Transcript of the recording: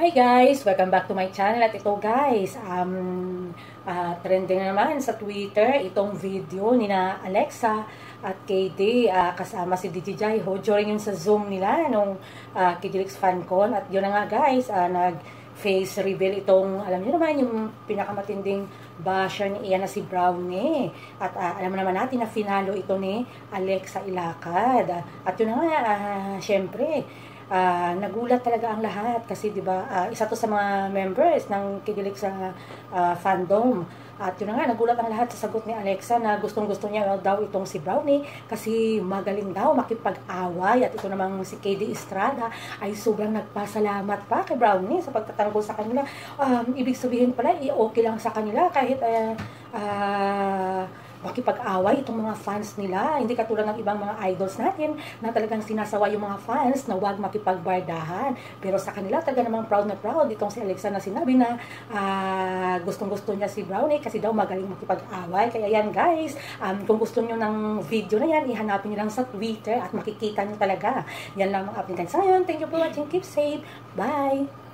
Hi guys! Welcome back to my channel. At ito guys, um, uh, trending na naman sa Twitter itong video ni na Alexa at KD uh, kasama si DJ Jaiho during yung sa Zoom nila nung uh, Kidilix FanCon. At yun na nga guys, uh, nag face reveal itong, alam niyo naman, yung pinakamatinding basher ni Ian na si Brownie. At uh, alam naman natin na finalo ito ni Alexa Ilacad. At yun na nga, uh, syempre, uh, nagulat talaga ang lahat kasi 'di ba uh, isa to sa mga members ng Kidilig sa uh, fandom at yun na nga, nagulat ang lahat sa sagot ni Alexa na gustong-gusto niya daw itong si Brownie kasi magaling daw makipag-away. At ito namang si KD Estrada ay sobrang nagpasalamat pa kay Brownie sa pagtatanggol sa kanila. Um, ibig sabihin pala, okay lang sa kanila kahit uh, uh, makipag-away itong mga fans nila. Hindi katulad ng ibang mga idols natin na talagang sinasawa yung mga fans na huwag makipagbardahan. Pero sa kanila talaga namang proud na proud itong si Alexa na sinabi na uh, gustong-gusto niya si Brownie kasi daw magaling makipag-away. Kaya yan guys, um, kung gusto niyo ng video na yan, ihanapin niyo lang sa Twitter at makikita niyo talaga. Yan lang ang update sa ngayon. Thank you for watching. Keep safe. Bye!